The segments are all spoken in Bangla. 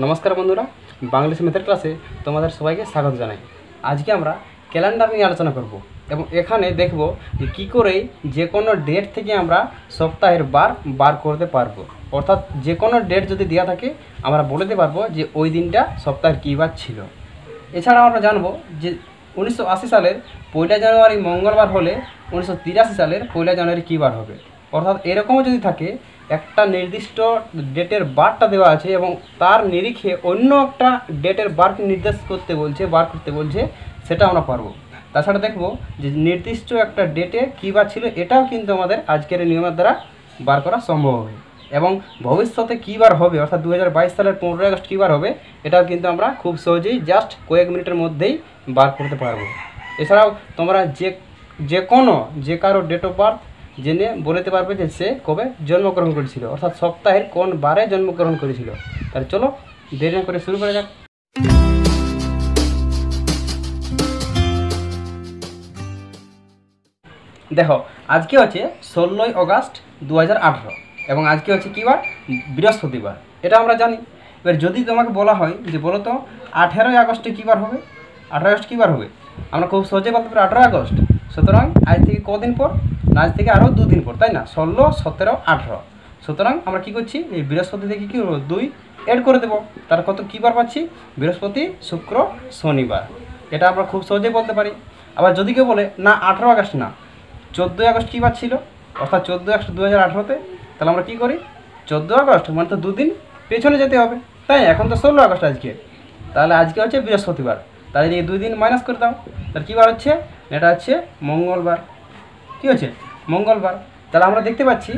নমস্কার বন্ধুরা, বাংলাদেশ মেথের ক্লাসে তোমাদের সবাইকে স্বাগত জানাই। আজকে আমরা ক্যালেন্ডার নিয়ে আলোচনা করব এবং এখানে দেখব যে কী করে যে কোনো ডেট থেকে আমরা সপ্তাহের বার বার করতে পারব। অর্থাৎ যে কোনো ডেট যদি দেওয়া থাকে, আমরা বলে দিতে পারব যে ওই দিনটা সপ্তাহের কী বার ছিল। এছাড়া আমরা জানব যে উনিশশো আশি সালের পয়লা জানুয়ারি মঙ্গলবার হলে উনিশশো তিরাশি সালের পয়লা জানুয়ারি কী বার হবে। অর্থাৎ এরকমও যদি থাকে একটা নির্দিষ্ট ডেটের বারটা দেওয়া আছে এবং তার নিরিখে অন্য একটা ডেটের বারকে নির্দেশ করতে বলছে, বার করতে বলছে, সেটা আমরা পারব। তাছাড়া দেখব যে নির্দিষ্ট একটা ডেটে কী বার ছিল, এটাও কিন্তু আমাদের আজকের নিয়মের দ্বারা বার করা সম্ভব হবে। এবং ভবিষ্যতে কী বার হবে, অর্থাৎ দু হাজার বাইশ সালের পনেরোই আগস্ট কী বার হবে, এটাও কিন্তু আমরা খুব সহজেই জাস্ট কয়েক মিনিটের মধ্যেই বার করতে পারব। এছাড়াও তোমরা যে যে কোনো যে কারও ডেট অফ বার্থ জেনে বলতে পারবে যে সে কবে জন্মগ্রহণ করেছিল। অর্থাৎ সপ্তাহের কোন বারে জন্মগ্রহণ করেছিল। তাহলে চলো, দেরি করে শুরু করা যাক। দেখো, আজকে হচ্ছে ষোলোই আগস্ট দু এবং আজকে হচ্ছে কী বার? বৃহস্পতিবার। এটা আমরা জানি। এবার যদি তোমাকে বলা হয় যে বলো তো, আঠেরোই আগস্টে কী বার হবে? আঠেরো আগস্ট কী বার হবে? আমরা খুব সহজে বলতে পারি আঠেরোই আগস্ট। সুতরাং আজ থেকে কদিন পর? আজ থেকে আরও দুদিন পর, তাই না? ষোলো, সতেরো, আঠেরো। সুতরাং আমরা কী করছি? এই বৃহস্পতি থেকে কী করব দুই এড করে দেবো। তার কত কী বার পাচ্ছি? বৃহস্পতি, শুক্র, শনিবার। এটা আমরা খুব সহজেই বলতে পারি। আবার যদি কেউ বলে, না, আঠেরো আগস্ট না। চোদ্দোই আগস্ট কী বার ছিল? অর্থাৎ চোদ্দ আগস্ট দু হাজার আঠেরোতে। তাহলে আমরা কী করি? চোদ্দোই আগস্ট মানে তো দুদিন পেছনে যেতে হবে। তাই এখন তো ষোলো আগস্ট আজকে। তাহলে আজকে হচ্ছে বৃহস্পতিবার। তাহলে এই দুই দিন মাইনাস করে দাও, তাহলে কী বার হচ্ছে? এটা হচ্ছে মঙ্গলবার। কী হচ্ছে? মঙ্গলবার। তাহলে আমরা দেখতে পাচ্ছি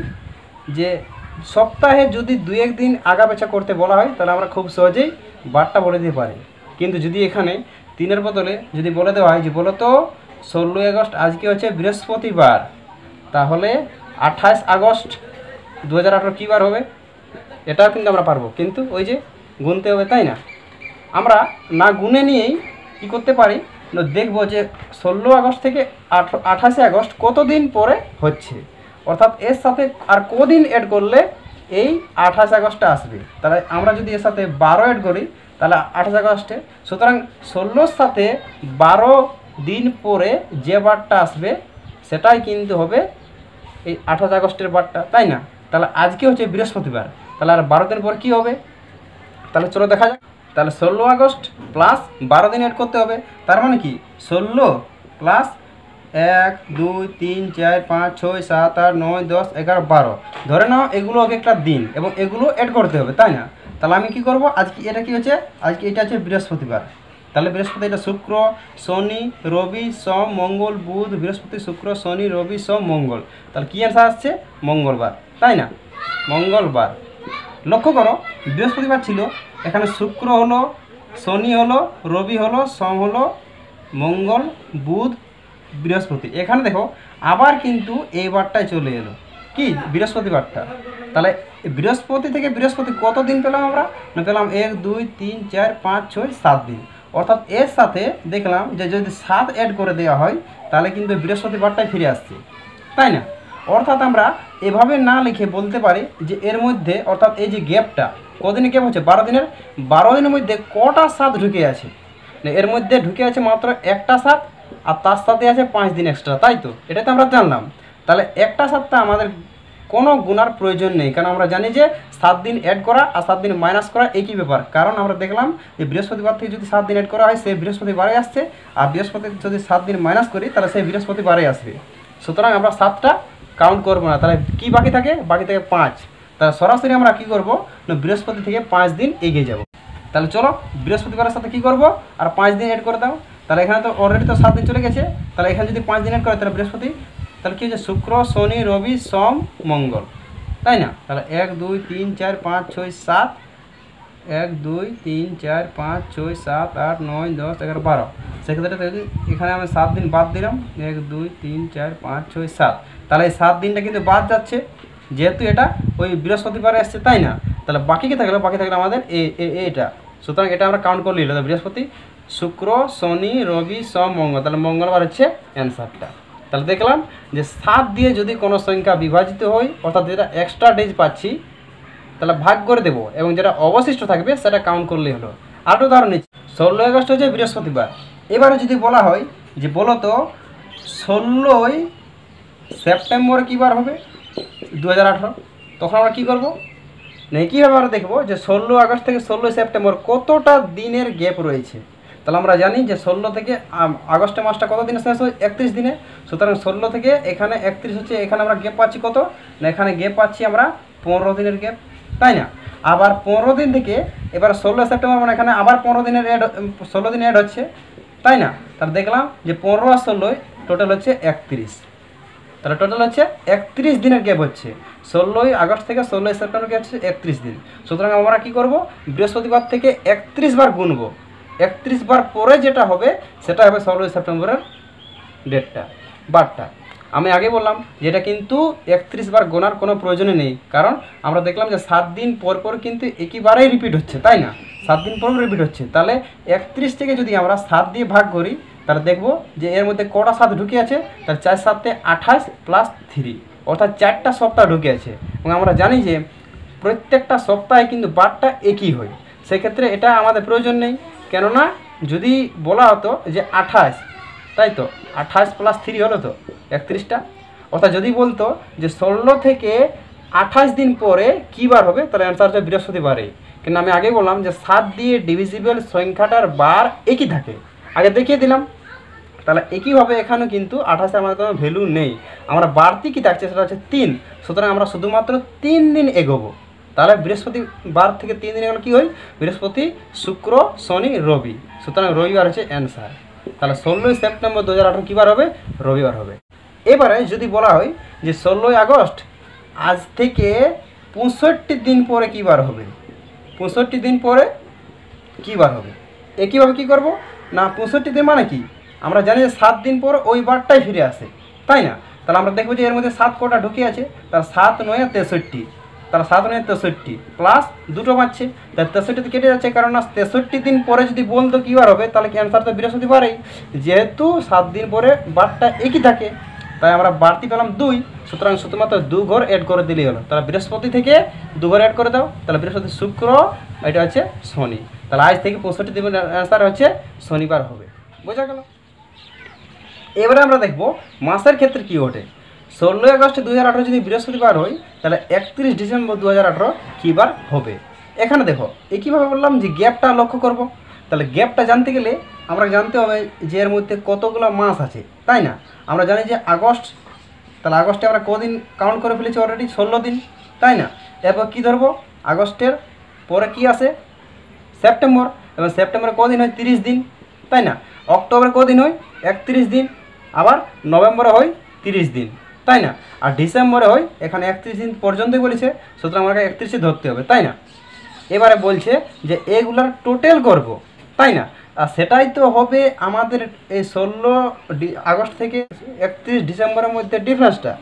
যে সপ্তাহে যদি দু এক দিন আগা পেছা করতে বলা হয়, তাহলে আমরা খুব সহজেই বারটা বলে দিতে পারি। কিন্তু যদি এখানে তিনের বদলে যদি বলে দেওয়া হয় যে, বলো তো ষোলোই আগস্ট আজকে হচ্ছে বৃহস্পতিবার, তাহলে আঠাশ আগস্ট দু হাজার আঠারো কী বার হবে? এটাও কিন্তু আমরা পারব। কিন্তু ওই যে গুনতে হবে, তাই না? আমরা না গুনে নিয়েই কী করতে পারি? না দেখব যে ষোলো আগস্ট থেকে আঠাশে আগস্ট কতদিন পরে হচ্ছে? অর্থাৎ এর সাথে আর কদিন অ্যাড করলে এই আঠাশ আগস্টটা আসবে। তাহলে আমরা যদি এর সাথে বারো অ্যাড করি, তাহলে আঠাশ আগস্টে, সুতরাং ষোলোর সাথে বারো দিন পরে যে বারটা আসবে, সেটাই কিন্তু হবে এই আঠাশ আগস্টের বারটা, তাই না? তাহলে আজকে হচ্ছে বৃহস্পতিবার। তাহলে আর বারো দিন পর কী হবে? তাহলে চলো দেখা যাক। তাহলে ষোলো আগস্ট প্লাস বারো দিন অ্যাড করতে হবে। তার মানে কি? ষোলো প্লাস এক, দুই, তিন, চার, পাঁচ, ছয়, সাত, আট, নয়, দশ, এগারো, বারো। ধরে নাও এগুলো এক একটা দিন এবং এগুলো অ্যাড করতে হবে, তাই না? তাহলে আমি কি করব? আজকে এটা কি হচ্ছে? আজকে এটা হচ্ছে বৃহস্পতিবার। তাহলে বৃহস্পতি এটা শুক্র, শনি, রবি, সোম, মঙ্গল, বুধ, বৃহস্পতি, শুক্র, শনি, রবি, সোম, মঙ্গল। তাহলে কী অ্যান্সার আসছে? মঙ্গলবার। তাই না? মঙ্গলবার। লক্ষ্য করো, বৃহস্পতিবার ছিল এখানে শুক্র হলো, শনি হলো, রবি হলো, সোম হলো, মঙ্গল, বুধ, বৃহস্পতি। এখানে দেখো, আবার কিন্তু এই বারটায় চলে এলো। কি? বৃহস্পতিবারটা তাহলে বৃহস্পতি থেকে বৃহস্পতি কত দিন পেলাম আমরা? না, পেলাম এক, দুই, তিন, চার, পাঁচ, ছয়, সাত দিন। অর্থাৎ এর সাথে দেখলাম যে যদি সাত অ্যাড করে দেওয়া হয়, তাহলে কিন্তু বৃহস্পতিবারটাই ফিরে আসছে। তাই না? অর্থাৎ আমরা এভাবে না লিখে বলতে পারি যে এর মধ্যে, অর্থাৎ এই যে গ্যাপটা কদিনে গ্যাপ হচ্ছে? বারো দিনের? বারো দিনের মধ্যে কটা সাত ঢুকে আছে? এর মধ্যে ঢুকে আছে মাত্র একটা সাত আর তার সাথে আছে পাঁচ দিন এক্সট্রা তাই তো? এটা তো আমরা জানলাম। তাহলে একটা সাতটা আমাদের কোনো গুণার প্রয়োজন নেই, কারণ আমরা জানি যে সাত দিন অ্যাড করা আর সাত দিন মাইনাস করা একই ব্যাপার। কারণ আমরা দেখলাম যে বৃহস্পতিবার থেকে যদি সাত দিন অ্যাড করা হয়, সেই বৃহস্পতিবারে আসছে, আর বৃহস্পতি যদি সাত দিন মাইনাস করি, তাহলে সেই বৃহস্পতিবারে আসবে। সুতরাং আমরা সাতটা কাউন্ট করব না। তাহলে কি বাকি থাকে? বাকি থাকে পাঁচ। তাহলে সরাসরি আমরা কি করব? না, বৃহস্পতি থেকে পাঁচ দিন এগিয়ে যাব। তাহলে চলো, বৃহস্পতিবারের সাথে কি করব? আর পাঁচ দিন অ্যাড করে দাও। তাহলে এখানে তো অলরেডি তো সাত দিন চলে গেছে। তাহলে এখানে যদি পাঁচ দিন অ্যাড করে, তাহলে বৃহস্পতি, তাহলে কী হচ্ছে শুক্র, শনি, রবি, সোম, মঙ্গল। তাই না? তাহলে এক, দুই, তিন, চার, পাঁচ, ছয়, সাত। এক, দুই, তিন, চার, পাঁচ, ছয়, সাত, আট, নয়, দশ, এগারো, বারো। সেক্ষেত্রে এখানে আমি সাত দিন বাদ দিলাম। এক, দুই, তিন, চার, পাঁচ, ছয়, সাত। তাহলে এই সাত দিনটা কিন্তু বাদ যাচ্ছে। যেহেতু এটা ওই বৃহস্পতিবারে আসছে তাই না? তাহলে বাকি কি থাকল? বাকি থাকল আমাদের এটা। সুতরাং এটা আমরা কাউন্ট করে নিলাম। বৃহস্পতি, শুক্র, শনি, রবি, সোম, মঙ্গল। তাহলে মঙ্গলবার হচ্ছে অ্যান্সারটা তাহলে দেখলাম যে সাত দিয়ে যদি কোনো সংখ্যা বিভাজিত হয়, অর্থাৎ যেটা এক্সট্রা ডেজ পাচ্ছি, তাহলে ভাগ করে দেবো এবং যেটা অবশিষ্ট থাকবে, সেটা কাউন্ট করলেই হলো। আর উদাহরণ নিচ্ছি। ষোলোই আগস্ট হচ্ছে বৃহস্পতিবার। এবারে যদি বলা হয় যে বলো তো ষোলোই সেপ্টেম্বর কী বার হবে? দু হাজার আঠারো। তখন আমরা কী করব? না কীভাবে আমরা দেখব যে ষোলো আগস্ট থেকে ষোলোই সেপ্টেম্বর কতটা দিনের গ্যাপ রয়েছে? তাহলে আমরা জানি যে ষোলো থেকে আম, আগস্টের মাসটা কত দিনে শেষ হয়? একত্রিশ দিনে। সুতরাং ষোলো থেকে এখানে একত্রিশ হচ্ছে এখানে আমরা গ্যাপ পাচ্ছি কত? না এখানে গ্যাপ পাচ্ছি আমরা পনেরো দিনের গ্যাপ তাই না? আবার পনেরো দিন থেকে এবার ষোলো সেপ্টেম্বর মানে এখানে আবার পনেরো দিনের অ্যাড ষোলো দিন অ্যাড হচ্ছে তাই না? তাহলে দেখলাম যে পনেরো আর ষোলোই টোটাল হচ্ছে একত্রিশ। তাহলে টোটাল হচ্ছে একত্রিশ দিনের গ্যাপ হচ্ছে। ষোলোই আগস্ট থেকে ষোলোই সেপ্টেম্বর গ্যাপ হচ্ছে একত্রিশ দিন। সুতরাং আমরা কি করব? বৃহস্পতিবার থেকে একত্রিশ বার গুনব। একত্রিশ বার পরে যেটা হবে, সেটা হবে ষোলোই সেপ্টেম্বরের ডেটটা বারটা। আমি আগে বললাম যে এটা কিন্তু একত্রিশ বার গোনার কোনো প্রয়োজনই নেই। কারণ আমরা দেখলাম যে সাত দিন পর পর কিন্তু একইবারেই রিপিট হচ্ছে, তাই না? সাত দিন পর রিপিট হচ্ছে। তাহলে একত্রিশ থেকে যদি আমরা সাত দিয়ে ভাগ করি তাহলে দেখব যে এর মধ্যে কটা সাত ঢুকে আছে তার চার, সাতে আঠাশ প্লাস থ্রি অর্থাৎ চারটা সপ্তাহ ঢুকে আছে। এবং আমরা জানি যে প্রত্যেকটা সপ্তাহে কিন্তু বারটা একই হয়। সেক্ষেত্রে এটা আমাদের প্রয়োজন নেই। কেননা যদি বলা হতো যে আঠাশ, তাই তো? আঠাশ প্লাস থ্রি হলো তো? একত্রিশটা। অর্থাৎ যদি বলতো যে ষোলো থেকে আঠাশ দিন পরে কী বার হবে? তাহলে অ্যান্সার হচ্ছে বৃহস্পতিবারে। কিন্তু আমি আগে বললাম যে সাত দিয়ে ডিভিজিবল সংখ্যাটার বার একই থাকে। আগে দেখিয়ে দিলাম। তাহলে একইভাবে এখানেও কিন্তু আঠাশে আমাদের কোনো ভ্যালু নেই। আমরা বাড়তি কী থাকছে সেটা হচ্ছে তিন। সুতরাং আমরা শুধুমাত্র তিন দিন এগোবো। তাহলে বৃহস্পতিবার থেকে তিন দিন এগোলে কী হয়? বৃহস্পতি, শুক্র, শনি, রবি। সুতরাং রবিবার হচ্ছে অ্যান্সার তাহলে ষোলোই সেপ্টেম্বর দু হাজার আঠারো কী বার হবে? রবিবার হবে। এবারে যদি বলা হয় যে ষোলোই আগস্ট, আজ থেকে পঁয়ষট্টি দিন পরে কী বার হবে? পঁয়ষট্টি দিন পরে কী বার হবে? একইভাবে কী করব? না, পঁয়ষট্টি দিন মানে কি? আমরা জানি যে সাত দিন পর ওই বারটাই ফিরে আসে, তাই না? তাহলে আমরা দেখব যে এর মধ্যে সাত কটা ঢুকে আছে তার সাত নয় তেষট্টি, তাহলে সাত নয় তেষট্টি প্লাস দুটো পাচ্ছে তার তেষট্টিতে কেটে যাচ্ছে, কারণ না তেষট্টি দিন পরে যদি বলতো কী বার হবে, তাহলে ক্যান্সার তো বৃহস্পতিবারেই যেহেতু সাত দিন পরে বারটা একই থাকে, তাই আমরা বাড়তি পেলাম দুই, সুতরাং শুধুমাত্র দু ঘর অ্যাড করে দিলেই হলো। তাহলে বৃহস্পতি থেকে দু ঘর অ্যাড করে দাও, তাহলে বৃহস্পতি শুক্র, এটা হচ্ছে শনি। তাহলে আজ থেকে পঁয়ষট্টি দিনের অ্যান্সার হচ্ছে শনিবার হবে। বোঝা গেল? এবারে আমরা দেখব মাসের ক্ষেত্রে কী ওঠে ষোলোই আগস্ট দু হাজার আঠারো যদি বৃহস্পতিবার হয়, তাহলে একত্রিশ ডিসেম্বর দু হাজার আঠারো কী বার হবে? এখানে দেখো এ কীভাবে বললাম যে গ্যাপটা লক্ষ্য করব। তাহলে গ্যাপটা জানতে গেলে আমরা জানতে হবে যে এর মধ্যে কতগুলো মাস আছে, তাই না? আমরা জানি যে আগস্ট, তাহলে আগস্টে আমরা কদিন কাউন্ট করে ফেলেছি অলরেডি ষোলো দিন, তাই না? এরপর কী ধরবো? আগস্টের পরে কি আসে সেপ্টেম্বর, এবং সেপ্টেম্বরে কদিন হয়? তিরিশ দিন, তাই না? অক্টোবরে কদিন হয়? একত্রিশ দিন আবার নভেম্বরে হয় তিরিশ দিন, তাই না? আর ডিসেম্বরে হয় এখানে একত্রিশ দিন পর্যন্তই বলেছে, সুতরাং আমাকে একত্রিশে ধরতে হবে, তাই না? এবারে বলছে যে এগুলার টোটাল করব, তাই না? আর সেটাই তো হবে আমাদের এই ষোলো আগস্ট থেকে একত্রিশ ডিসেম্বরের মধ্যে ডিফারেন্সটা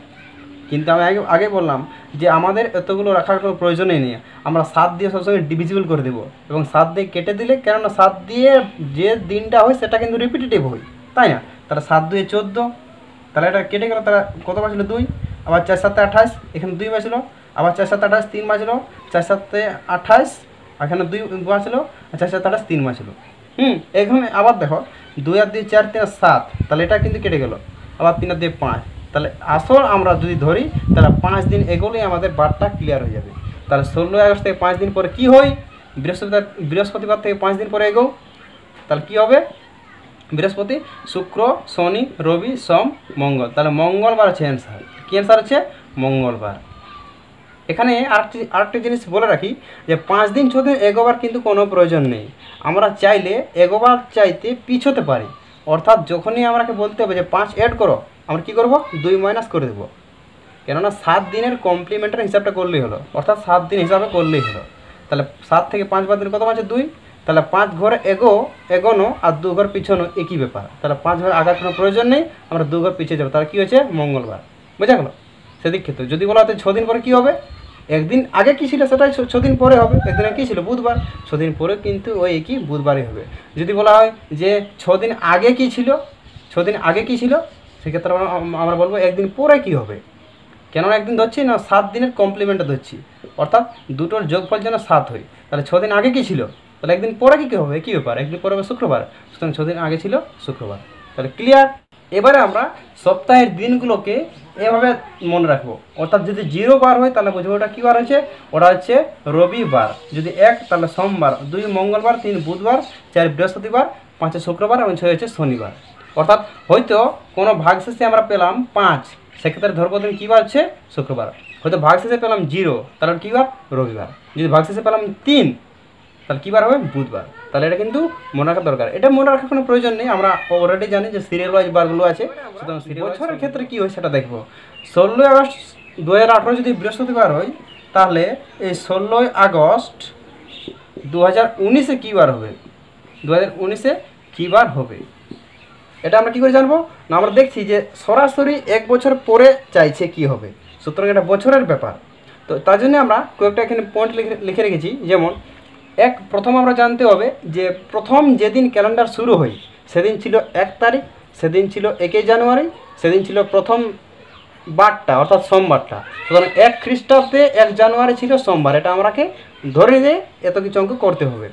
কিন্তু আমি আগে আগে বললাম যে আমাদের এতগুলো রাখার কোনো প্রয়োজনই নেই। আমরা সাত দিয়ে সবসময় ডিভিজিবল করে দেবো, এবং সাত দিয়ে কেটে দিলে কেননা সাত দিয়ে যে দিনটা হয় সেটা কিন্তু রিপিটেটিভ হয়, তাই না? তাহলে সাত, দুয়ে চোদ্দ। তাহলে এটা কেটে গেল তারা কত বাঁচলো দুই। আবার চার, সাতে আঠাশ, এখানে দুই বাঁচলো। আবার চার, সাতে আঠাশ, তিন বাঁচলো। চার, সাতে আঠাশ এখানে দুই বাঁচলো। আর চার, সাতে আঠাশ, তিন বাঁচলো। হুম, এখানে আবার দেখো, দুই আর দুই চার, তিন সাত। তাহলে এটা কিন্তু কেটে গেল। আবার তিন আর দুই পাঁচ। তাহলে আসল আমরা যদি ধরি, তাহলে পাঁচ দিন এগোলেই আমাদের বারটা ক্লিয়ার হয়ে যাবে। তাহলে ষোলোই আগস্ট থেকে পাঁচ দিন পরে কী হয়? বৃহস্পতিবার বৃহস্পতিবার থেকে পাঁচ দিন পরে এগো তাহলে কী হবে? বৃহস্পতি, শুক্র, শনি, রবি, সোম, মঙ্গল। তাহলে মঙ্গলবার আছে অ্যান্সার কী অ্যান্সার হচ্ছে? মঙ্গলবার। এখানে আরেকটি আরেকটি জিনিস বলে রাখি যে পাঁচ দিন ছ দিন এগোবার কিন্তু কোনো প্রয়োজন নেই। আমরা চাইলে এগোবার চাইতে পিছোতে পারি। অর্থাৎ যখনই আমাকে বলতে হবে যে পাঁচ অ্যাড করো, আমরা কী করব? দুই মাইনাস করে দেবো। কেননা সাত দিনের কমপ্লিমেন্টারি হিসাবটা করলেই হলো। অর্থাৎ সাত দিন হিসাবে করলেই হলো। তাহলে সাত থেকে পাঁচ বাদ দিন কত আছে দুই। তাহলে পাঁচ ঘর এগো, এগোনো আর দু ঘর পিছনো একই ব্যাপার। তাহলে পাঁচ ঘর আগার কোনো প্রয়োজন নেই, আমরা দু ঘর পিছিয়ে যাব। তাহলে কী হয়েছে? মঙ্গলবার। বোঝা গেলো? সেদিক ক্ষেত্রে। যদি বলা হতো ছদিন পরে কী হবে? একদিন আগে কী ছিল? সেটাই ছদিন পরে হবে। একদিন কী ছিল? বুধবার। ছদিন পরে কিন্তু ওই একই বুধবারই হবে। যদি বলা হয় যে ছদিন আগে কি ছিল? ছদিন আগে কি ছিল? সেক্ষেত্রে আমরা আমরা বলব একদিন পরে কি হবে? কেননা একদিন ধরছি না, সাত দিনের কমপ্লিমেন্টে ধরছি। অর্থাৎ দুটোর যোগফল যেন সাত হয়। তাহলে ছদিন আগে কি ছিল? তাহলে একদিন পরে কি কি হবে? কী ব্যাপার? একদিন পরে হবে শুক্রবার। সুতরাং ছদিন আগে ছিল শুক্রবার। তাহলে ক্লিয়ার এবারে আমরা সপ্তাহের দিনগুলোকে এভাবে মনে রাখব। অর্থাৎ যদি জিরো বার হয়, তাহলে বুঝব ওটা কী বার হচ্ছে ওটা হচ্ছে রবিবার। যদি এক, তাহলে সোমবার। দুই মঙ্গলবার, তিন বুধবার, চার বৃহস্পতিবার, পাঁচে শুক্রবার এবং ছয় হচ্ছে শনিবার। অর্থাৎ হয়তো কোনো ভাগ শেষে আমরা পেলাম পাঁচ। সেক্ষেত্রে ধরবো দিন কী বার হচ্ছে? শুক্রবার। হয়তো ভাগ শেষে পেলাম জিরো তাহলে কী বার? রবিবার। যদি ভাগ শেষে পেলাম তিন তাহলে কী বার হবে? বুধবার। তাহলে এটা কিন্তু মনে রাখা দরকার। এটা মনে রাখার কোনো প্রয়োজন নেই। আমরা অলরেডি জানি যে সিরিয়াল ওয়াইজ বারগুলো আছে। সুতরাং সিরিয়াল বছরের ক্ষেত্রে কী হয় সেটা দেখব। ষোলোই আগস্ট দু হাজার আঠেরো যদি বৃহস্পতিবার হয় তাহলে এই ষোলোই আগস্ট দু হাজার উনিশে কী বার হবে? দু হাজার উনিশে কী বার হবে? এটা আমরা কী করে জানব? না আমরা দেখছি যে সরাসরি এক বছর পরে চাইছে কি হবে। সুতরাং এটা বছরের ব্যাপার। তো তার জন্য আমরা কয়েকটা এখানে পয়েন্ট লিখে লিখে রেখেছি। যেমন এক, প্রথম আমরা জানতে হবে যে প্রথম যেদিন ক্যালেন্ডার শুরু হয়, সেদিন ছিল এক তারিখ, সেদিন ছিল একই জানুয়ারি, সেদিন ছিল প্রথম বারটা, অর্থাৎ সোমবারটা। সুতরাং এক খ্রিস্টাব্দে এক জানুয়ারি ছিল সোমবার, এটা আমাকে ধরে নিয়ে এত কিছু অঙ্ক করতে হবে।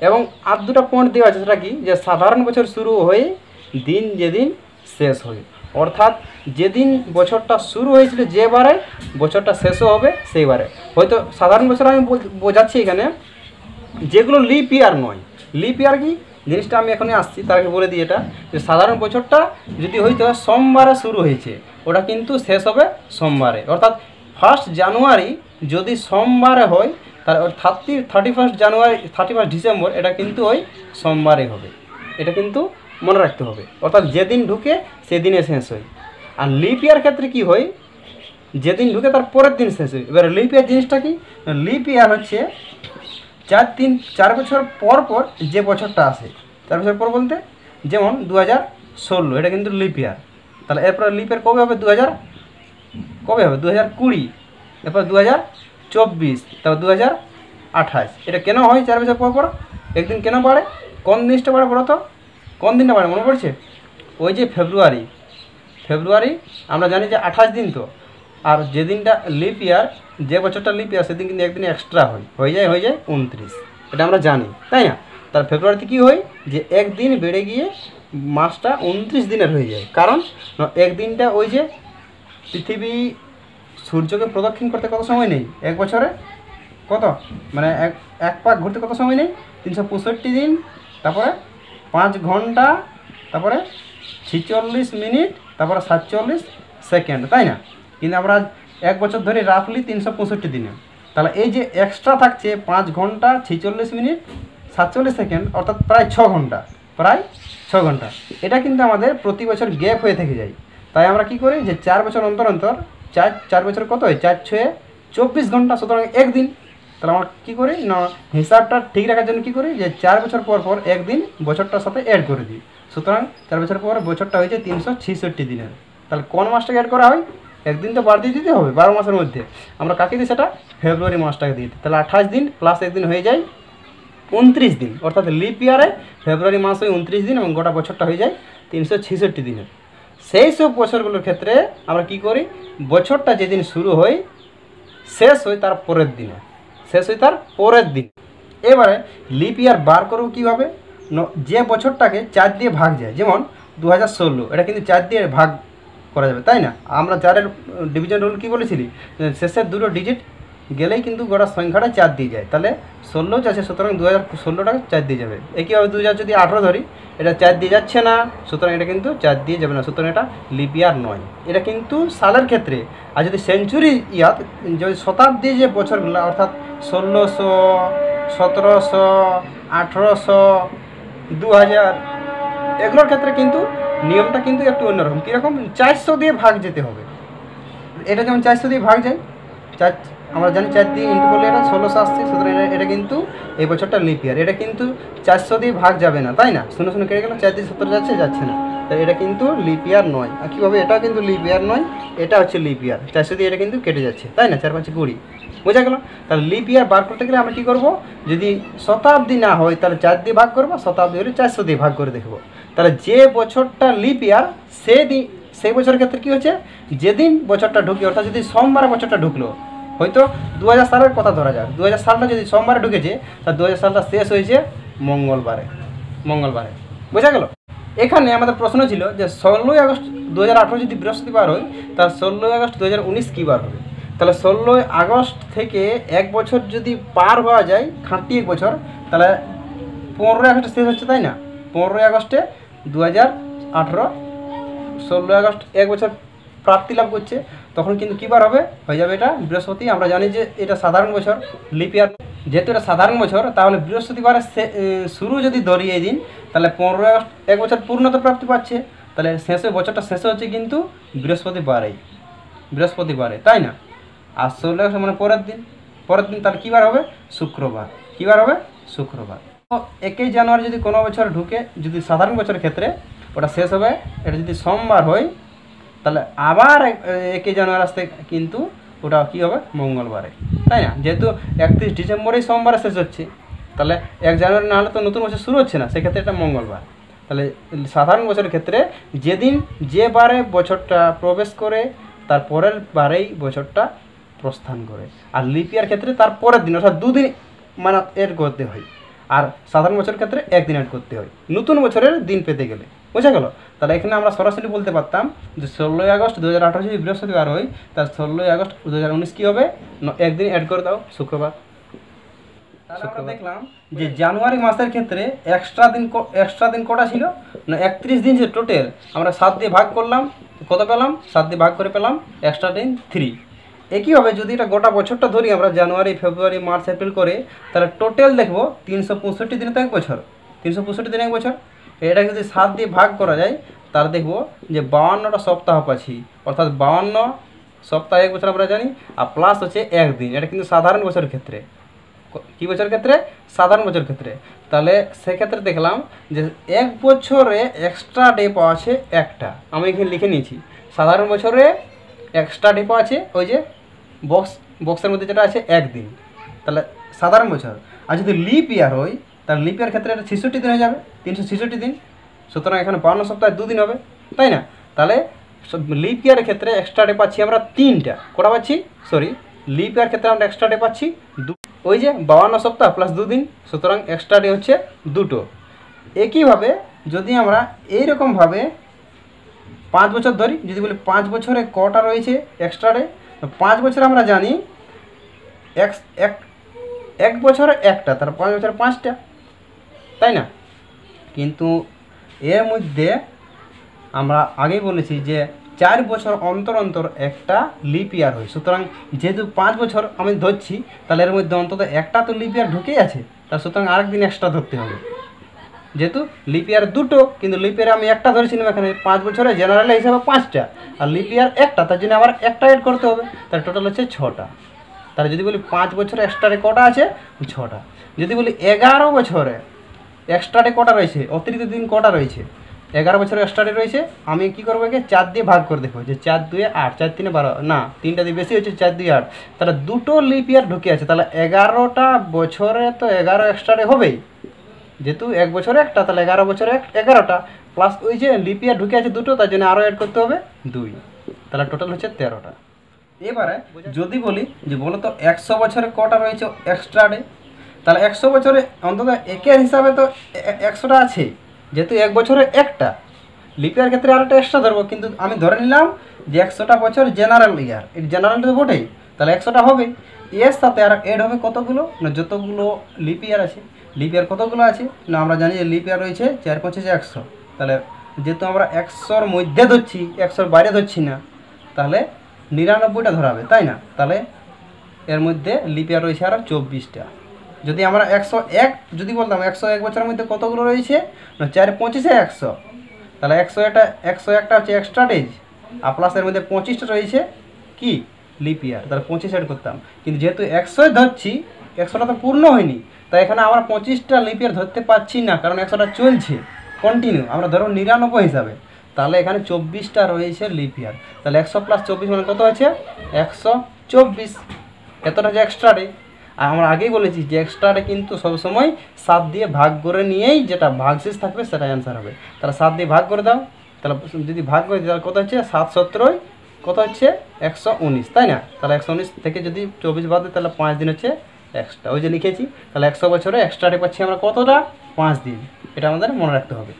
এবং আর দুটা পয়েন্ট দেওয়া আছে, সেটা কি? যে সাধারণ বছর শুরু হয়ে দিন যেদিন শেষ হয়। অর্থাৎ যেদিন বছরটা শুরু হয়েছিল যে বারে, বছরটা শেষও হবে সেই বারে। হয়তো সাধারণ বছর আমি বোঝাচ্ছি এখানে। যেগুলো লিপ ইয়ার নয়। লিপ ইয়ার কি? জিনিসটা আমি এখনই আসছি, তার বলে দিই এটা, যে সাধারণ বছরটা যদি হইতে হয় সোমবারে শুরু হয়েছে, ওটা কিন্তু শেষ হবে সোমবারে। অর্থাৎ ফার্স্ট জানুয়ারি যদি সোমবারে হয়, তার thirty thirty first January thirty first December এটা কিন্তু ওই সোমবারে হবে। এটা কিন্তু মনে রাখতে হবে। অর্থাৎ যেদিন ঢুকে সেদিনে শেষ হয়। আর লিপ ইয়ার ক্ষেত্রে কি হয়? যেদিন ঢুকে তার পরের দিন শেষ হয়। এবার লিপ ইয়ার জিনিসটা কি? লিপ ইয়ার হচ্ছে চার তিন, চার বছর পর পর যে বছরটা আসে চার বছর পর বলতে যেমন দু হাজার ষোলো, এটা কিন্তু লিপ ইয়ার তাহলে এরপর লিপ ইয়ার কবে হবে? দু হাজার কবে হবে? দু হাজার কুড়ি, এরপর দু হাজার চব্বিশ, তারপর দু হাজার আঠাশ। এটা কেন হয় চার বছর পর পর? একদিন কেন বাড়ে? কোন জিনিসটা বাড়ে বলো তো? কোন দিনটা বাড়ে মনে পড়ছে? ওই যে ফেব্রুয়ারি। ফেব্রুয়ারি আমরা জানি যে আঠাশ দিন তো। আর যেদিনটা লিপ ইয়ার যে বছরটা লিপ ইয়ার সেদিন কিন্তু একদিন এক্সট্রা হয়। হয়ে যায় হয়ে যায় উনত্রিশ। এটা আমরা জানি, তাই না? তার ফেব্রুয়ারিতে কী হয়? যে একদিন বেড়ে গিয়ে মাসটা উনত্রিশ দিনের হয়ে যায়। কারণ একদিনটা ওই যে পৃথিবী সূর্যকে প্রদক্ষিণ করতে কত সময় নেই? এক বছরে? কত? মানে এক এক পাক ঘুরতে কত সময় নেই? তিনশো পঁয়ষট্টি দিন, তারপরে পাঁচ ঘণ্টা, তারপরে ছিচল্লিশ মিনিট, তারপরে সাতচল্লিশ সেকেন্ড, তাই না? কিন্তু আমরা এক বছর ধরে রাফলি তিনশো পঁয়ষট্টি দিনে। তাহলে এই যে এক্সট্রা থাকছে পাঁচ ঘণ্টা ছেচল্লিশ মিনিট, সাতচল্লিশ সেকেন্ড, অর্থাৎ প্রায় ছ ঘণ্টা, প্রায় ছ ঘণ্টা। এটা কিন্তু আমাদের প্রতি বছর গ্যাপ হয়ে থেকে যায়। তাই আমরা কি করি যে চার বছর অন্তর অন্তর, চার চার বছর কত হয়? চার ছয়ে চব্বিশ ঘণ্টা, সুতরাং একদিন। তাহলে আমরা কী করি? না, হিসাবটা ঠিক রাখার জন্য কী করি? যে চার বছর পর পর একদিন বছরটার সাথে অ্যাড করে দিই। সুতরাং চার বছর পর বছরটা হয়েছে তিনশো ছেষট্টি দিনের। তাহলে কোন মাসটাকে অ্যাড করা হয়? একদিন তো বাড়তি দিতে হবে, বারো মাসের মধ্যে। আমরা কাকে দিই সেটা? ফেব্রুয়ারি মাসটাকে দিই। তাহলে আঠাশ দিন প্লাস একদিন হয়ে যায় উনত্রিশ দিন। অর্থাৎ লিপ ইয়ারে ফেব্রুয়ারি মাস হয় উনত্রিশ দিন এবং গোটা বছরটা হয়ে যায় তিনশো ছেষট্টি দিনের। সেই সব বছরগুলোর ক্ষেত্রে আমরা কি করি? বছরটা যেদিন শুরু হয়, শেষ হয় তার পরের দিনে। শেষ হয় তার পরের দিন। এবারে লিপ ইয়ার বার করব কীভাবে? যে বছরটাকে চার দিয়ে ভাগ যায়, যেমন দু হাজার ষোলো, এটা কিন্তু চার দিয়ে ভাগ করা যাবে, তাই না? আমরা চারের ডিভিশন রুল কী বলেছিলি? শেষের দুটো ডিজিট গেলেই কিন্তু গোটা সংখ্যাটা চার দিয়ে যায়। তাহলে ষোলো যাচ্ছে, সুতরাং দু হাজার ষোলোটা চার দিয়ে যাবে। একইভাবে দু হাজার যদি আঠেরো ধরি, এটা চার দিয়ে যাচ্ছে না, সুতরাং এটা কিন্তু চার দিয়ে যাবে না, সুতরাং এটা লিপ ইয়ার নয়। এটা কিন্তু সালের ক্ষেত্রে, আর যদি সেঞ্চুরি ইয়ার যদি শতাব্দী যে বছরগুলো অর্থাৎ ষোলোশো, সতেরোশো, আঠেরোশো দু হাজার এগুলোর ক্ষেত্রে কিন্তু নিয়মটা কিন্তু একটু অন্যরকম। কীরকম? চারশো দিয়ে ভাগ যেতে হবে। এটা যেমন চারশো দিয়ে ভাগ যায়, চার আমরা জানি চার দিয়ে ইন্টু করলে এটা ষোলোশো আসছে, সুতরাং এটা কিন্তু এই বছরটা লিপ ইয়ার এটা কিন্তু চারশো দিয়ে ভাগ যাবে না, তাই না? শূন্য শূন্য কেটে গেল, চার দিয়ে সত্তর যাচ্ছে যাচ্ছে না। তাই এটা কিন্তু লিপ ইয়ার নয়। আর কীভাবে? এটাও কিন্তু লিপ ইয়ার নয়, এটা হচ্ছে লিপ ইয়ার চারশো দিয়ে এটা কিন্তু কেটে যাচ্ছে, তাই না? চার পাঁচে কুড়ি। বোঝা গেল? তাহলে লিপ ইয়ার বার করতে গেলে আমরা কী করব? যদি শতাব্দী না হয়, তাহলে চার দিয়ে ভাগ করব, শতাব্দী হলে চারশো দিয়ে ভাগ করে দেখব। তাহলে যে বছরটা লিপ ইয়ার সে দি সেই বছরের ক্ষেত্রে কী হচ্ছে যেদিন বছরটা ঢুকে অর্থাৎ যদি সোমবারে বছরটা ঢুকলো, হয়তো দু হাজার সালের কথা ধরা যাক। দু হাজার সালটা যদি সোমবারে ঢুকেছে তা দু হাজার সালটা শেষ হয়েছে মঙ্গলবারে। মঙ্গলবারে। বোঝা গেল? এখানে আমাদের প্রশ্ন ছিল যে ষোলোই আগস্ট দু হাজার আঠেরো যদি বৃহস্পতিবার হয়, তাহলে ষোলোই আগস্ট দু হাজার উনিশ কী বার হবে? তাহলে ষোলোই আগস্ট থেকে এক বছর যদি পার হওয়া যায়, খাঁটি এক বছর, তাহলে পনেরোই আগস্ট শেষ হচ্ছে, তাই না? পনেরোই আগস্টে দু হাজার আঠেরো। ষোলোই আগস্ট এক বছর প্রাপ্তি লাভ করছে। তখন কিন্তু কী বার হবে? হয়ে যাবে এটা বৃহস্পতি। আমরা জানি যে এটা সাধারণ বছর, লিপ ইয়ার যেহেতু এটা সাধারণ বছর, তাহলে বৃহস্পতিবারের শুরু যদি ধরিয়ে দিন, তাহলে পনেরোই আগস্ট এক বছর পূর্ণতা প্রাপ্তি পাচ্ছে। তাহলে শেষে, বছরটা শেষ হচ্ছে কিন্তু বৃহস্পতিবারেই। বৃহস্পতিবারে, তাই না? আর ষোলো মানে পরের দিন। পরের দিন তাহলে কী বার হবে? শুক্রবার। কী বার হবে? শুক্রবার। একই জানুয়ারি যদি কোনো বছর ঢুকে, যদি সাধারণ বছরের ক্ষেত্রে ওটা শেষ হবে, এটা যদি সোমবার হয়, তাহলে আবার এক- একই জানুয়ারি আসতে কিন্তু ওটা কী হবে? মঙ্গলবারে। তাই না? যেহেতু একত্রিশ ডিসেম্বরেই সোমবারে শেষ হচ্ছে, তাহলে এক জানুয়ারি না হলে তো নতুন বছর শুরু হচ্ছে না, সেক্ষেত্রে এটা মঙ্গলবার। তাহলে সাধারণ বছরের ক্ষেত্রে যেদিন যে বারে বছরটা প্রবেশ করে, তার পরের বারেই বছরটা প্রস্থান করে। আর লিপিয়ার ক্ষেত্রে তার পরের দিন, অর্থাৎ দুদিন মানে এর করতে হয়। আর সাধারণ বছরের ক্ষেত্রে একদিন অ্যাড করতে হয়। নতুন বছরের দিন পেতে গেলে। বোঝা গেল? তাহলে এখানে আমরা সরাসরি বলতে পারতাম যে ষোলোই আগস্ট দু হাজার আঠারো যদি বৃহস্পতিবার হয় তাহলে ষোলোই আগস্ট দু হাজার উনিশ কী হবে? ন- একদিন অ্যাড করে দাও শুক্রবার। আমরা দেখলাম যে জানুয়ারি মাসের ক্ষেত্রে এক্সট্রা দিন এক্সট্রা দিন কটা ছিল? না একত্রিশ দিন যে টোটাল আমরা সাত দিয়ে ভাগ করলাম কত পেলাম? সাত দিয়ে ভাগ করে পেলাম এক্সট্রা দিন থ্রি একইভাবে যদি এটা গোটা বছরটা ধরি আমরা জানুয়ারি, ফেব্রুয়ারি, মার্চ, এপ্রিল করে, তাহলে টোটাল দেখব তিনশো পঁয়ষট্টি দিনে তো এক বছর। তিনশো পঁয়ষট্টি দিনে এক বছর। এটা যদি সাত দিয়ে ভাগ করা যায়, তাহলে দেখব যে বাউান্নটা সপ্তাহ পাচ্ছি। অর্থাৎ বাউান্ন সপ্তাহ এক বছর আমরা জানি, আর প্লাস হচ্ছে একদিন এটা কিন্তু সাধারণ বছরের ক্ষেত্রে। কি বছর ক্ষেত্রে? সাধারণ বছর ক্ষেত্রে। তাহলে সেক্ষেত্রে দেখলাম যে এক বছরে এক্সট্রা ডে পাওয়া আছে একটা। আমি এখানে লিখে নিয়েছি। সাধারণ বছরে এক্সট্রা ডে পাওয়া আছে, ওই যে বক্স বক্সের মধ্যে যেটা আছে, একদিন। তাহলে সাধারণ বছর। আর যদি লিপ ইয়ার হয়, তাহলে লিপ ইয়ার ক্ষেত্রে এটা ছেষট্টি দিন হয়ে যাবে, তিনশো ছেষট্টি দিন। সুতরাং এখানে বান্ন সপ্তাহে দুদিন হবে, তাই না? তাহলে লিপ ইয়ারের ক্ষেত্রে এক্সট্রা ডে পাচ্ছি আমরা তিনটা। কটা পাচ্ছি? সরি লিপ ইয়ার ক্ষেত্রে আমরা এক্সট্রা ডে পাচ্ছি দু ওই যে বাউান্ন সপ্তাহ প্লাস দুদিন, সুতরাং এক্সট্রা ডে হচ্ছে দুটো। একইভাবে যদি আমরা এইরকমভাবে পাঁচ বছর ধরি, যদি বলি পাঁচ বছরে কটা রয়েছে এক্সট্রা ডে পাঁচ বছর আমরা জানি, এক এক এক বছরে একটা তার পাঁচ বছরে পাঁচটা, তাই না? কিন্তু এর মধ্যে আমরা আগেই বলেছি যে চার বছর অন্তর অন্তর একটা লিপ ইয়ার হয়। সুতরাং যেহেতু পাঁচ বছর আমি ধরছি, তাহলে এর মধ্যে অন্তত একটা তো লিপ ইয়ার ঢুকেই আছে তার সুতরাং আরেকদিন এক্সট্রা ধরতে হবে। যেহেতু লিপ ইয়ার দুটো, কিন্তু লিপ ইয়ার আমি একটা ধরেছিলাম এখানে, পাঁচ বছরে জেনারেল হিসাবে পাঁচটা। আর লিপ ইয়ার একটা, তার জন্য আবার একটা এড করতে হবে। তার টোটাল হচ্ছে ছটা। তাহলে যদি বলি পাঁচ বছরে এক্সট্রা কটা আছে ছটা। যদি বলি এগারো বছরে এক্সট্রা কটা রয়েছে, অতিরিক্ত দিন কটা রয়েছে? এগারো বছর এক্সট্রা রয়েছে, আমি কি করব একে? চার দিয়ে ভাগ করে দেখব, যে চার দুয়ে আট, চার তিনে বারো, না, তিনটা দিয়ে বেশি হচ্ছে, চার দুই আট। তাহলে দুটো লিপ ইয়ার ঢুকে আছে, তাহলে এগারোটা বছরে তো এগারো এক্সট্রা হবেই। যেহেতু এক বছরে একটা, তাহলে এগারো বছরে এগারোটা। প্লাস ওই যে লিপ ইয়ার ঢুকে আছে দুটো, তার জন্য আরও অ্যাড করতে হবে দুই। তাহলে টোটাল হচ্ছে তেরোটা। এবারে যদি বলি যে বলো তো একশো বছরে কটা রয়েছে এক্সট্রা ডে তাহলে একশো বছরে অন্তত একের হিসাবে তো একশোটা আছে, যেহেতু এক বছরে একটা। লিপিয়ার ক্ষেত্রে আরেকটা এক্সট্রা ধরবো, কিন্তু আমি ধরে নিলাম যে একশোটা বছর জেনারেল ইয়ার এই জেনারেল তো বটেই, তাহলে একশোটা হবে। এর সাথে আর এড হবে কতগুলো? না যতগুলো লিপ ইয়ার আছে। লিপ কতগুলো আছে? না, আমরা জানি যে লিপ ইয়ার রয়েছে চার পঁচিশে একশো। তাহলে যেহেতু আমরা একশোর মধ্যে ধরছি, একশোর বাইরে ধরছি না, তাহলে নিরানব্বইটা ধরাবে তাই না? তাহলে এর মধ্যে লিপিয়ার রয়েছে আরও চব্বিশটা। যদি আমরা একশো এক, যদি বলতাম একশো এক বছরের মধ্যে কতগুলো রয়েছে? না, চার পঁচিশে একশো। তাহলে একশো একটা একশো একটা হচ্ছে এক্সট্রা ডেজ আর প্লাস এর মধ্যে পঁচিশটা রয়েছে কি? লিপিয়ার তাহলে পঁচিশ অ্যাড করতাম। কিন্তু যেহেতু একশোই ধরছি, একশোটা তো পূর্ণ হয়নি তাই এখানে আমরা পঁচিশটা লিপিয়ার ধরতে পারছি না, কারণ একশোটা চলছে। কন্টিনিউ আমরা ধরো নিরানব্বই হিসাবে। তাহলে এখানে চব্বিশটা রয়েছে লিপ ইয়ার। তাহলে একশো প্লাস চব্বিশ মানে কত আছে? একশো চব্বিশ। এতটা যে এক্সট্রা ডে আর আমরা আগেই বলেছি যে এক্সট্রা ডে কিন্তু সবসময় সাত দিয়ে ভাগ করে নিয়েই যেটা ভাগশেষ থাকবে সেটা অ্যান্সার হবে। তাহলে সাত দিয়ে ভাগ করে দাও। তাহলে যদি ভাগ করে তাহলে কত হচ্ছে? সাত সতেরোই। কত হচ্ছে? একশো উনিশ, তাই না? তাহলে একশো উনিশ থেকে যদি চব্বিশ বাদ দিই, তাহলে পাঁচ দিন হচ্ছে এক্সট্রা ওই যে লিখেছি, তাহলে একশো বছরে এক্সট্রা ডে পাচ্ছি আমরা কতটা? পাঁচ দিন। এটা আমাদের মনে রাখতে হবে।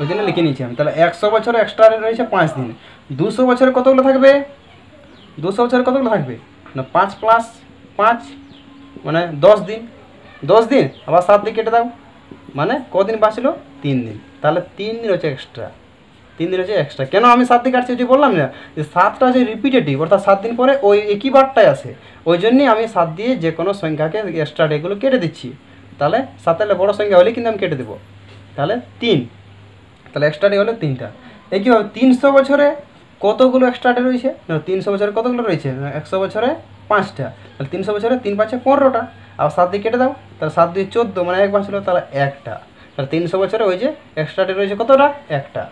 ওই জন্য লিখে নিয়েছি আমি। তাহলে একশো বছরে এক্সট্রা রয়েছে পাঁচ দিন। দুশো বছরে কতগুলো থাকবে? দুশো বছরে কতগুলো থাকবে? না, পাঁচ প্লাস পাঁচ মানে দশ দিন। দশ দিন? আবার সাত দিন কেটে দাও। মানে কদিন বাঁচলো? তিন দিন। তাহলে তিন দিন হচ্ছে এক্সট্রা তিন দিন হচ্ছে এক্সট্রা কেন আমি সাত দিন কাটছি যে বললাম না? যে সাতটা হচ্ছে রিপিটেটিভ অর্থাৎ সাত দিন পরে ওই একই বারটাই আসে ওই জন্যই আমি সাত দিয়ে যে কোনো সংখ্যাকে এক্সট্রা ডেগুলো কেটে দিচ্ছি। তাহলে সাতের বড় সংখ্যা হলে কিন্তু আমি কেটে দেবো। তাহলে তিন। তাহলে এক্সট্রা ডে হলো তিনটা। হবে? তিনশো বছরে কতগুলো এক্সট্রা ডে রয়েছে? না, তিনশো বছরে কতগুলো রয়েছে? একশো বছরে পাঁচটা। তাহলে তিনশো বছরে তিন পাঁচে পনেরোটা। আর সাত দিয়ে কেটে দাও। তাহলে সাত দিয়ে চোদ্দ মানে এক বাঁচলো, তাহলে একটা। তাহলে তিনশো বছরে ওই যে এক্সট্রা ডে রয়েছে কতটা? একটা।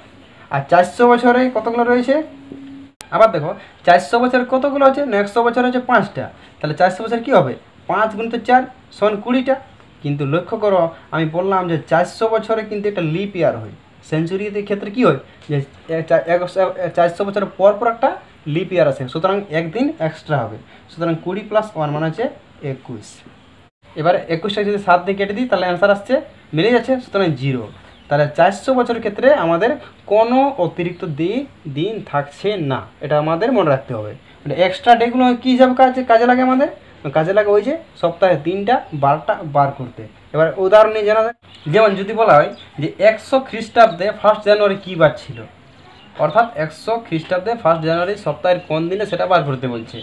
আর চারশো বছরে কতগুলো রয়েছে? আবার দেখো, চারশো বছর কতগুলো আছে? না, একশো বছর হচ্ছে পাঁচটা। তাহলে চারশো বছর কী হবে? পাঁচ গুণিত চার সন কুড়িটা। কিন্তু লক্ষ্য করো, আমি বললাম যে চারশো বছরে কিন্তু একটা লিপ ইয়ার হয়। সেঞ্চুরিতে ক্ষেত্রে কী হয়? যে চারশো বছরের পর পর একটা লিপ ইয়ার আসে। সুতরাং একদিন এক্সট্রা হবে। সুতরাং কুড়ি প্লাস ওয়ান মানে হচ্ছে একুশ। এবার একুশটা যদি সাত দিয়ে কেটে দিই, তাহলে অ্যান্সার আসছে, মিলে যাচ্ছে, সুতরাং জিরো তাহলে চারশো বছরের ক্ষেত্রে আমাদের কোনো অতিরিক্ত দিন দিন থাকছে না। এটা আমাদের মনে রাখতে হবে। মানে এক্সট্রা ডেগুলো কী হিসাবে কাজে কাজে লাগে আমাদের? কাজে লাগে ওই যে সপ্তাহে তিনটা, বারটা বার করতে। এবার উদাহরণ নিয়ে জানা যায়। যেমন যদি বলা হয় যে একশো খ্রিস্টাব্দে ফার্স্ট জানুয়ারি কী বার ছিল? অর্থাৎ একশো খ্রিস্টাব্দে ফার্স্ট জানুয়ারি সপ্তাহের কোন দিনে সেটা বার করতে বলছে।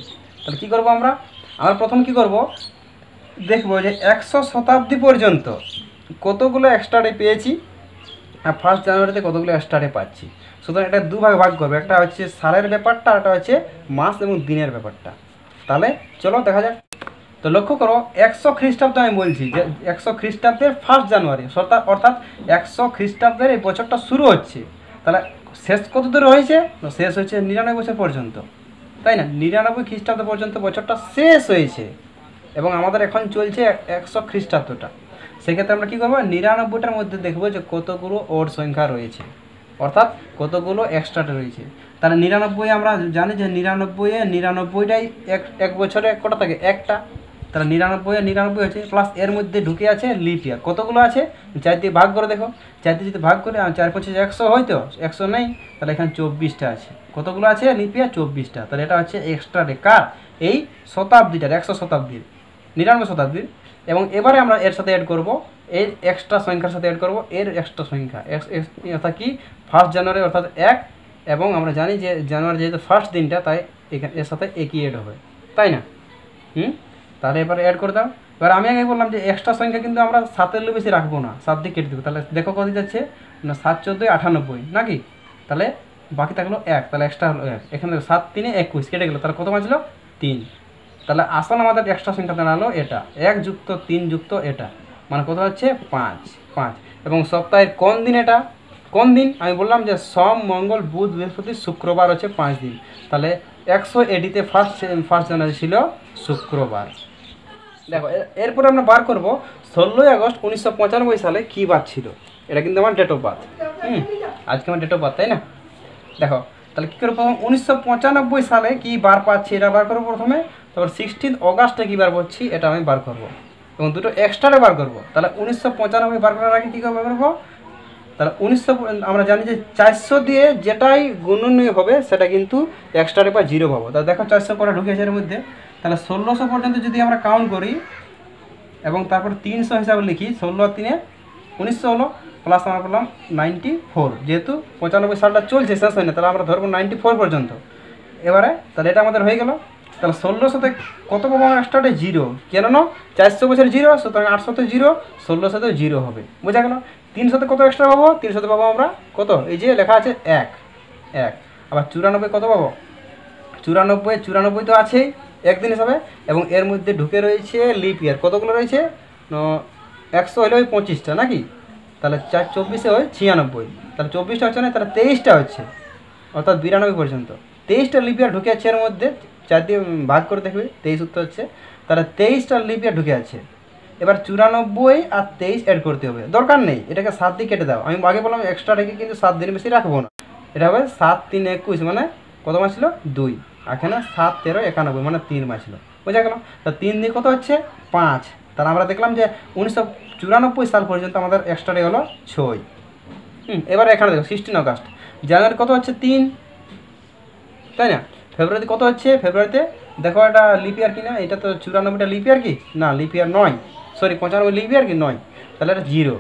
তাহলে কী করব আমরা? আমরা প্রথম কী করব? দেখব যে একশো শতাব্দী পর্যন্ত কতগুলো এক্সট্রা ডে পেয়েছি? ফার্স্ট জানুয়ারিতে কতগুলো এক্সট্রা ডে পাচ্ছি। সুতরাং এটা দুভাগে ভাগ করবে, একটা হচ্ছে সালের ব্যাপারটা আর একটা হচ্ছে মাস এবং দিনের ব্যাপারটা। তাহলে চলো দেখা যাক। তো লক্ষ্য করো, একশো খ্রিস্টাব্দ আমি বলছি যে একশো খ্রিস্টাব্দের ফার্স্ট জানুয়ারি, অর্থাৎ একশো খ্রিস্টাব্দের এই বছরটা শুরু হচ্ছে। তাহলে শেষ কত দূর হয়েছে শেষ হয়েছে নিরানব্বই বছর পর্যন্ত। তাই না? নিরানব্বই খ্রিস্টাব্দ পর্যন্ত বছরটা শেষ হয়েছে। এবং আমাদের এখন চলছে এক- একশো খ্রিস্টাব্দটা। সেক্ষেত্রে আমরা কী করব? নিরানব্বইটার মধ্যে দেখব যে কতগুলো ওর সংখ্যা রয়েছে। অর্থাৎ কতগুলো এক্সট্রাটা রয়েছে। তাহলে নিরানব্বই আমরা জানি যে নিরানব্বই নিরানব্বইটাই এক এক বছরে কটা থাকে? একটা। তাহলে নিরানব্বই নিরানব্বই আছে প্লাস এর মধ্যে ঢুকে আছে লিপ ইয়ার কতগুলো আছে? চার দিয়ে ভাগ করে দেখো। চার দিয়ে যদি ভাগ করে চার পঁচিশ একশো হয়তো একশো নেই। তাহলে এখানে চব্বিশটা আছে। কতগুলো আছে? লিপ ইয়ার চব্বিশটা। তাহলে এটা হচ্ছে এক্সট্রা ডে কার এই শতাব্দীটার, একশো শতাব্দীর, নিরানব্বই শতাব্দীর এবং এবারে আমরা এর সাথে অ্যাড করব, এর এক্সট্রা সংখ্যার সাথে অ্যাড করব, এর এক্সট্রা সংখ্যা। অর্থাৎ কি? ফার্স্ট জানুয়ারি অর্থাৎ এক, এবং আমরা জানি যে জানুয়ারি যেহেতু ফার্স্ট দিনটা, তাই এখানে এর সাথে একই অ্যাড হবে। তাই না? হুম? তাহলে এবারে অ্যাড করে দাও। এবার আমি আগে বললাম যে এক্সট্রা সংখ্যা কিন্তু আমরা সাতের বেশি রাখব না, সাত দিয়ে কেটে দেবো। তাহলে দেখো কত যাচ্ছে? না, সাত, চোদ্দোই, আটানব্বই, নাকি? তাহলে বাকি থাকল এক, তাহলে এক্সট্রা হলো এক। এখানে সাত, তিনে একুশ, কেটে গেলো। তাহলে কত বাঁচলো? তিন। তাহলে আসল আমাদের এক্সট্রা সংখ্যা দাঁড়াল এটা। এক যুক্ত, তিন যুক্ত, এটা। মানে কত হচ্ছে? পাঁচ। পাঁচ। এবং সপ্তাহের কোন দিন এটা? কোন দিন? আমি বললাম যে সোম, মঙ্গল, বুধ, বৃহস্পতি, শুক্রবার হচ্ছে পাঁচ দিন। তাহলে একশো এডিতে ফার্স্ট ফার্স্ট জানুয়ারি ছিল শুক্রবার। দেখো এর- এরপরে আমরা বার করব ষোলোই আগস্ট উনিশশো পঁচানব্বই সালে কী বার ছিল? এটা কিন্তু আমার ডেট অফ বার্থ হুম, আজকে আমার ডেট অফ বার্থ তাই না? দেখো, তাহলে কী করব? উনিশশো সালে কী বার পাচ্ছি এটা বার করব প্রথমে? তারপর সিক্সটিন অগাস্টে কী বার করছি? এটা আমি বার করব। এবং দুটো এক্সট্রা বার করব। তাহলে উনিশশো পঁচানব্বই বার করার আগে কী বার করব? তাহলে উনিশশো, আমরা জানি যে চারশো দিয়ে যেটাই গুণনীয় হবে, সেটা কিন্তু এক্সট্রা বা জিরো পাবো। তাহলে দেখো চারশো পরে ঢুকেছে এর মধ্যে। তাহলে ষোলোশো পর্যন্ত যদি আমরা কাউন্ট করি, এবং তারপর তিনশো হিসাবে লিখি, ষোলো তিনে উনিশশো হলো প্লাস আমরা বললাম নাইনটি ফোর যেহেতু পঁচানব্বই সালটা চলছে, শেষ হয়নি তাহলে আমরা ধরবো নাইনটি ফোর পর্যন্ত। এবারে তাহলে এটা আমাদের হয়ে গেল। তাহলে ষোলোশোতে কত পাবো আমরা স্টার্টে জিরো কেননা চারশো বছর জিরো সুতরাং আটশোতে জিরো ষোলোশোতে জিরো হবে। বোঝা গেল? তিনশোতে কত এক্সট্রা পাবো? তিনশোতে পাবো আমরা কত? এই যে লেখা আছে এক। এক। আবার চুরানব্বই কত পাবো? চুরানব্বই চুরানব্বই তো আছেই। একদিন হিসাবে। এবং এর মধ্যে ঢুকে রয়েছে লিপ ইয়ার কতগুলো রয়েছে? একশো হলে ওই পঁচিশটা, নাকি? তাহলে চার, চব্বিশে হয় ছিয়ানব্বই। তাহলে চব্বিশটা হচ্ছে না, তাহলে তেইশটা হচ্ছে। অর্থাৎ বিরানব্বই পর্যন্ত। তেইশটা লিপ ইয়ার ঢুকে আছে এর মধ্যে। চার দিয়ে ভাগ করে দেখবে, তেইশ উত্তর হচ্ছে। তাহলে তেইশটা লিপ ইয়ার ঢুকে আছে। এবার চুরানব্বই আর তেইশ অ্যাড করতে হবে। দরকার নেই, এটাকে সাত দিয়ে কেটে দাও। আমি আগে বললাম এক্সট্রা রেখে কিন্তু সাত দিন বেশি রাখব না। এটা হবে সাত তিন একুশ মানে কত মাস ছিল? দুই। এখানে সাত, তেরো, একানব্বই মানে তিন মাস ছিল। বোঝা গেল? তা তিন দিয়ে কত হচ্ছে? পাঁচ। তাহলে আমরা দেখলাম যে উনিশশো চুরানব্বই সাল পর্যন্ত আমাদের এক্সট্রা ডে হলো ছয়। হুম, এবার এখানে দেখো সিক্সটিন আগস্ট জানুয়ারি কত হচ্ছে? তিন। তাই না? ফেব্রুয়ারিতে কত হচ্ছে? ফেব্রুয়ারিতে? দেখো এটা লিপ ইয়ার কি না এটা তো চুরানব্বইটা লিপ ইয়ার কি? না লিপ ইয়ার নয়। সরি পঁচানব্বই লিপ ইয়ার কি? নয়। তাহলে এটা জিরো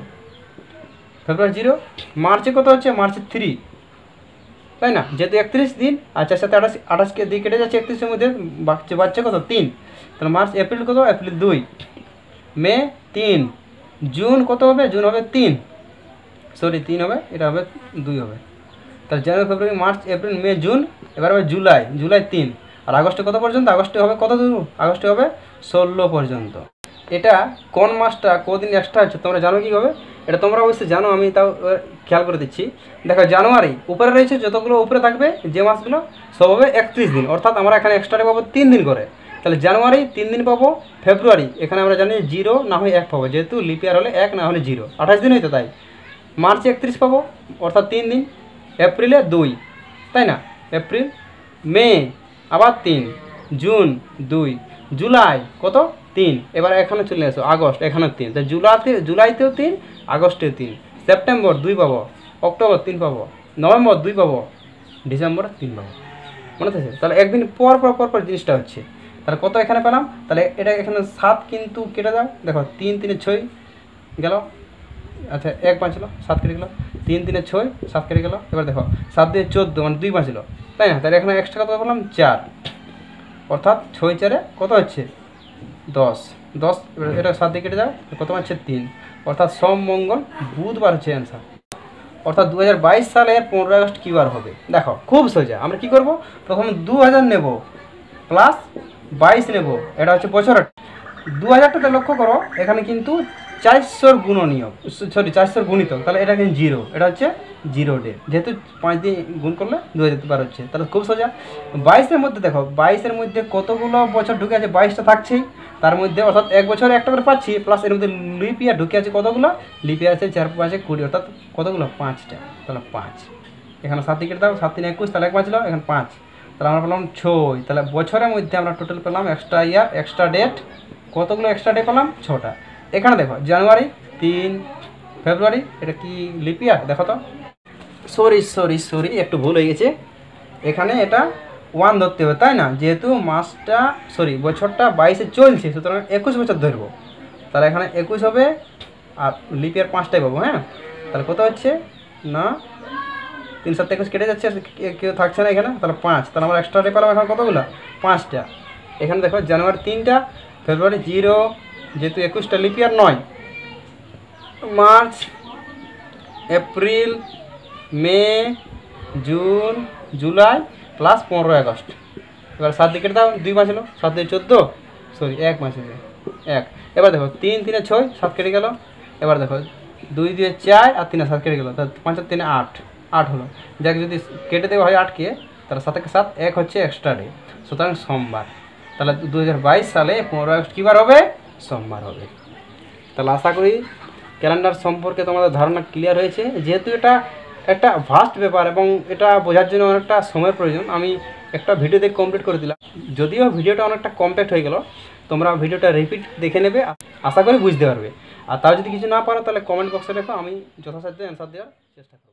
ফেব্রুয়ারি জিরো মার্চে কত হচ্ছে? মার্চে থ্রি তাই না? যেহেতু একত্রিশ দিন, আর সাথে আঠাশ আঠাশকে দিয়ে কেটে যাচ্ছে একত্রিশের মধ্যে, বাচ্চা বাচ্চা কত? তিন। তাহলে মার্চ, এপ্রিল কত? এপ্রিল দুই। মে, তিন। জুন কত হবে? জুন হবে তিন। সরি তিন হবে, এটা হবে দুই হবে। তাহলে January February March, April, May, June, এবার হবে জুলাই জুলাই তিন। আর আগস্টে কত পর্যন্ত? আগস্টে হবে কত দূর? আগস্টে হবে ষোলো পর্যন্ত। এটা কোন মাসটা কদিন এক্সট্রা হচ্ছে, তোমরা জানো কীভাবে এটা তোমরা অবশ্যই জানো, আমি তাও খেয়াল করে দিচ্ছি। দেখো, জানুয়ারি, উপরে রয়েছে যতগুলো উপরে থাকবে, যে মাসগুলো, সব হবে একত্রিশ দিন। অর্থাৎ আমরা এখানে এক্সট্রা পাবো তিন দিন করে। তাহলে জানুয়ারি তিন দিন পাবো, ফেব্রুয়ারি, এখানে আমরা জানি জিরো, না হয় এক পাবো। যেহেতু লিপিয়ার হলে এক, না হলে জিরো। আঠাশ দিন হয়তো তাই। মার্চ একত্রিশ পাবো, অর্থাৎ তিন দিন। এপ্রিলে দুই, তাই না? এপ্রিল, মে, আবার তিন, জুন দুই, জুলাই কত? তিন। এবার এখানে চলে আসো, আগস্ট, এখানে তিন। তো জুলাইতে জুলাইতেও তিন, আগস্টেও তিন। সেপ্টেম্বর দুই পাবো, অক্টোবর তিন পাবো, নভেম্বর দুই পাবো, ডিসেম্বর তিন পাবো। মনে থাকছে তাহলে একদিন পর পর পর পর জিনিসটা হচ্ছে। তাহলে কত এখানে পেলাম? তাহলে এটা এখানে সাত কিন্তু কেটে দাও। দেখো, তিন, তিনে ছয় গেল। আচ্ছা এক বাঁচলো সাত কেটে গেলো। তিন তিনে ছয়, সাত কেটে গেলো। এবার দেখো, সাত দিয়ে চোদ্দ মানে দুই বাঁচলো তাই না? তাহলে এখানে এক্সট্রা কত পেলাম চার। অর্থাৎ ছয় চারে কত হচ্ছে? দশ। দশ এটা সাত দিয়ে কেটে যাও কত হচ্ছে তিন। অর্থাৎ সোম, মঙ্গল, বুধবার হচ্ছে অ্যান্সার অর্থাৎ দু হাজার বাইশ সালের পনেরোই আগস্ট কী বার হবে। দেখো, খুব সোজা। আমরা কি করব? প্রথম দু হাজার নেব প্লাস বাইশ নেব। এটা হচ্ছে বছরের। দু হাজারটাতে লক্ষ্য করো, এখানে কিন্তু চারশোর গুণনীয় সরি চারশোর গুণিত তাহলে এটা কিন্তু জিরো এটা হচ্ছে জিরো ডে যেহেতু পাঁচ দিন গুণ করলে দু হাজার বার হচ্ছে। তাহলে খুব সোজা। বাইশের মধ্যে দেখো, বাইশের মধ্যে কতগুলো বছর ঢুকে আছে? বাইশটা থাকছেই। তার মধ্যে অর্থাৎ এক বছরে একটা করে পাচ্ছি প্লাস এর মধ্যে লিপ ইয়ার ঢুকে আছে কতগুলো? লিপ ইয়ার আছে চার, পাঁচে কুড়ি, অর্থাৎ কতগুলো? পাঁচটা। তাহলে পাঁচ। এখানে সাত টিকিট দাও, সাত তিন একুশ, তাহলে এক পাঁচ বাঁচলো এখানে পাঁচ। তাহলে আমরা পেলাম ছয়। তাহলে বছরের মধ্যে আমরা টোটাল পেলাম এক্সট্রা ইয়ার এক্সট্রা ডেট কতগুলো এক্সট্রা ডে পেলাম? ছটা। এখানে দেখো জানুয়ারি তিন ফেব্রুয়ারি এটা কি লিপ ইয়ার দেখো তো। সরি সরি সরি একটু ভুল হয়ে গেছে। এখানে এটা ওয়ান ধরতে হবে তাই না? যেহেতু মাসটা সরি বছরটা বাইশে চলছে সুতরাং একুশ বছর ধরবো। তাহলে এখানে একুশ হবে আর লিপ ইয়ার পাঁচটাই পাবো হ্যাঁ? তাহলে কত হচ্ছে? না তিন সাত একুশ কেটে যাচ্ছে কেউ থাকছে না এখানে তাহলে পাঁচ। তাহলে আমরা এক্সট্রা পেলাম এখন কতগুলো? পাঁচটা। এখানে দেখো জানুয়ারি তিনটা ফেব্রুয়ারি জিরো যেহেতু একুশটা লিপ ইয়ার নয়। March, April, May, June, July, plus পনেরোই আগস্ট। এবার সাত দিকে দাও, দুই মাস হলো, সাত দিয়ে চোদ্দ, সরি, এক মাস হলো এক। এবার দেখো, তিন, তিনে ছয়, সাত কেটে গেল। এবার দেখো, দুই দিয়ে চার আর তিনে সাত কেটে গেলো তা পাঁচ আর তিনে আট আট হলো। যাক, যদি কেটে দেওয়া হয় আটকে, তাহলে সাত সাত, এক হচ্ছে এক্সট্রা ডে সুতরাং সোমবার। তাহলে দু হাজার বাইশ সালে পনেরো আগস্ট কী বার হবে? সোমবার হবে। তাহলে আশা করি ক্যালেন্ডার সম্পর্কে তোমাদের ধারণা ক্লিয়ার হয়েছে। যেহেতু এটা একটা ভাস্ট ব্যাপার এবং এটা বোঝার জন্য অনেকটা সময়ের প্রয়োজন, আমি একটা ভিডিও দেখে কমপ্লিট করে দিলাম। যদিও ভিডিওটা অনেকটা কমপ্লিট হয়ে গেল, তোমরা ভিডিওটা রিপিট দেখে নেবে আশা করি বুঝতে পারবে। আর তার যদি কিছু না পারো, তাহলে কমেন্ট বক্সে রেখো, আমি যথাসাধ্য অ্যান্সার দেওয়ার চেষ্টা করব।